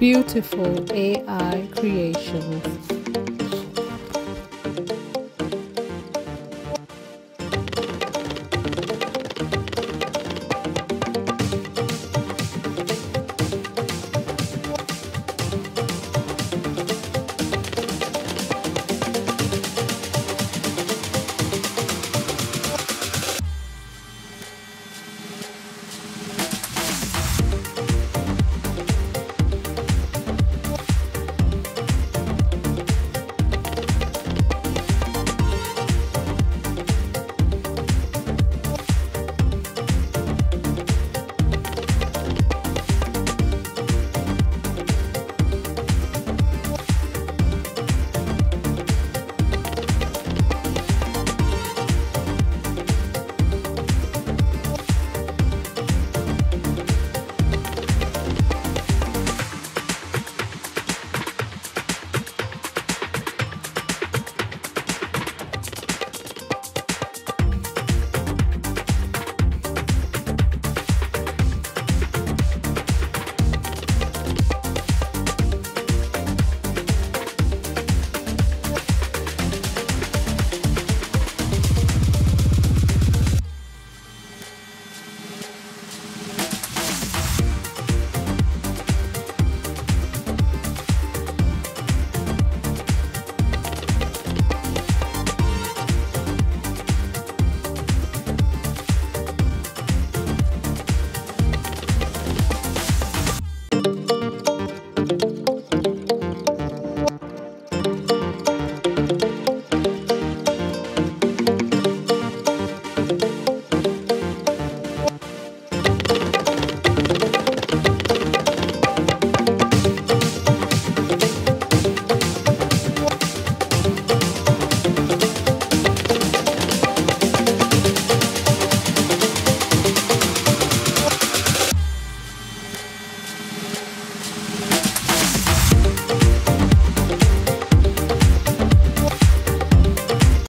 beautiful AI creations.